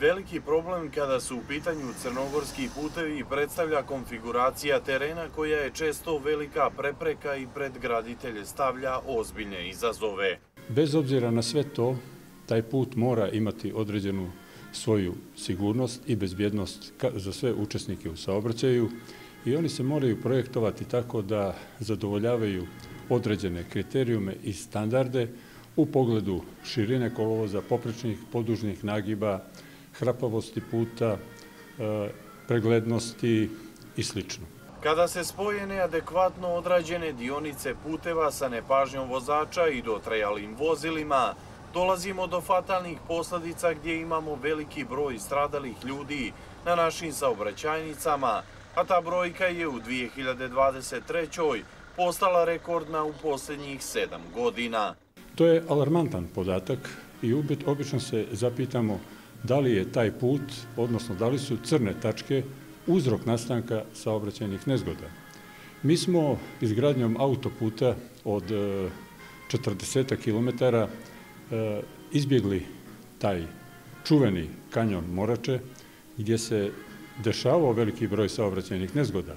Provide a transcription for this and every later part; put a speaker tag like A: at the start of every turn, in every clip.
A: Veliki problem kada su u pitanju crnogorski putevi predstavlja konfiguracija terena koja je često velika prepreka i pred graditelje stavlja ozbiljne izazove.
B: Bez obzira na sve to, taj put mora imati određenu svoju sigurnost i bezbjednost za sve učesnike u saobraćaju i oni se moraju projektovati tako da zadovoljavaju određene kriterijume i standarde u pogledu širine kolovoza, poprečnih, podužnih nagiba, hrapavosti puta, e, preglednosti i sl.
A: Kada se spoje neadekvatno odrađene dionice puteva sa nepažnjom vozača i dotrajalim vozilima, dolazimo do fatalnih posledica gdje imamo veliki broj stradalih ljudi na našim saobraćajnicama, a ta brojka je u 2023. postala rekordna u posljednjih sedam godina.
B: To je alarmantan podatak i obično se zapitamo da li je taj put, odnosno da li su crne tačke uzrok nastanka saobraćajnih nezgoda. Mi smo izgradnjom autoputa od e, 40 km e, izbjegli taj čuveni kanjon Morače, gdje se dešavao veliki broj saobraćajnih nezgoda,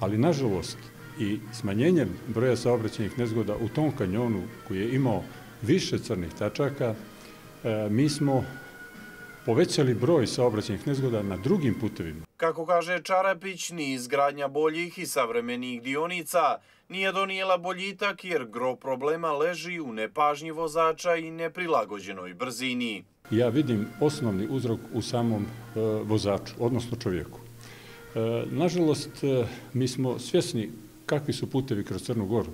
B: ali nažalost i smanjenjem broja saobraćajnih nezgoda u tom kanjonu koji je imao više crnih tačaka, e, mi smo povećali broj saobraćenih nezgoda na drugim putevima.
A: Kako kaže Čarapić, ni izgradnja boljih i savremenih dionica nije donijela boljitak jer gro problema leži u nepažnji vozača i neprilagođenoj brzini.
B: Ja vidim osnovni uzrok u samom e, vozaču, odnosno čovjeku. E, nažalost, e, mi smo svjesni kakvi su putevi kroz Crnu Goru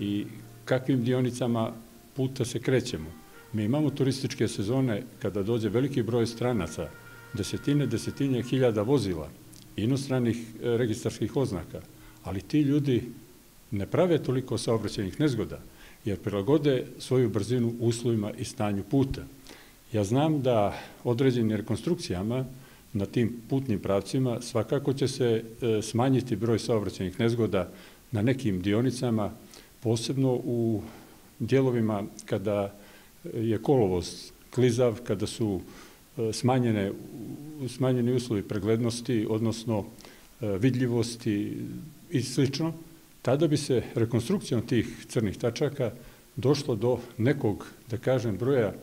B: i kakvim dionicama puta se krećemo. Mi imamo turističke sezone kada dođe veliki broj stranaca, desetine, desetine hiljada vozila, inostranih e, registarskih oznaka, ali ti ljudi ne prave toliko saobraćenih nezgoda, jer prilagode svoju brzinu uslovima i stanju puta. Ja znam da određenim rekonstrukcijama na tim putnim pravcima svakako će se e, smanjiti broj saobraćenih nezgoda na nekim dionicama, posebno u dijelovima kada je kolovost klizav, kada su e, smanjene, smanjeni uslovi preglednosti, odnosno e, vidljivosti i sl. tada bi se rekonstrukcijom tih crnih tačaka došlo do nekog, da kažem, broja e,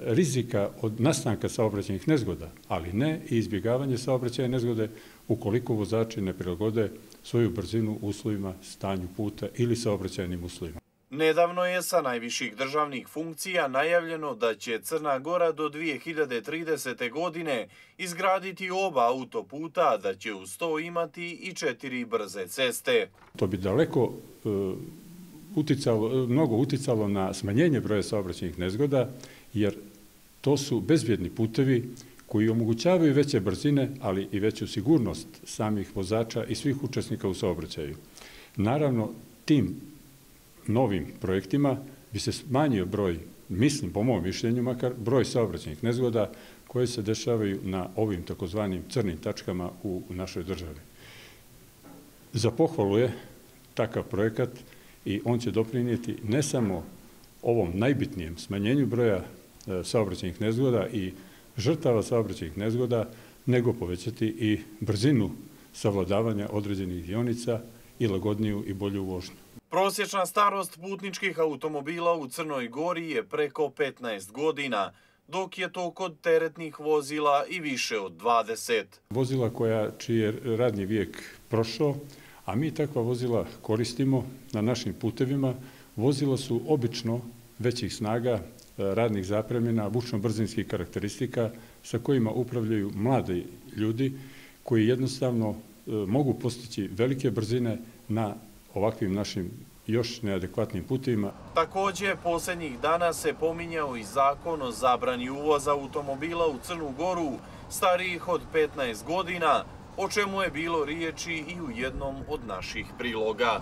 B: rizika od nastanka saobraćajnih nezgoda, ali ne i izbjegavanje saobraćaja nezgode ukoliko vozači ne prilagode svoju brzinu uslovima stanju puta ili saobraćajnim uslovima.
A: Nedavno je sa najviših državnih funkcija najavljeno da će Crna Gora do 2030. godine izgraditi oba autoputa, da će uz to imati i četiri brze ceste.
B: To bi daleko e, uticalo, mnogo uticalo na smanjenje broja saobraćenih nezgoda, jer to su bezbjedni putevi koji omogućavaju veće brzine, ali i veću sigurnost samih vozača i svih učesnika u saobraćaju. Naravno, tim novim projektima bi se smanjio broj, mislim po mojom mišljenju makar, broj saobraćenih nezgoda koje se dešavaju na ovim takozvanim crnim tačkama u našoj državi. Za pohvalu je takav projekat i on će doprinijeti ne samo ovom najbitnijem smanjenju broja e, saobraćenih nezgoda i žrtava saobraćenih nezgoda, nego povećati i brzinu savladavanja određenih dionica i lagodniju i bolju vožnju.
A: Prosječna starost putničkih automobila u Crnoj Gori je preko 15 godina, dok je to kod teretnih vozila i više od 20.
B: Vozila koja čiji je radni vijek prošao, a mi takva vozila koristimo na našim putevima, vozila su obično većih snaga, e, radnih zapremjena, vučno-brzinskih karakteristika sa kojima upravljaju mlade ljudi koji jednostavno e, mogu postići velike brzine na ovakvim našim još neadekvatnim putima.
A: Također, posljednjih dana se pominjao i zakon o zabrani uvoza automobila u Crnu Goru starijih od 15 godina, o čemu je bilo riječi i u jednom od naših priloga.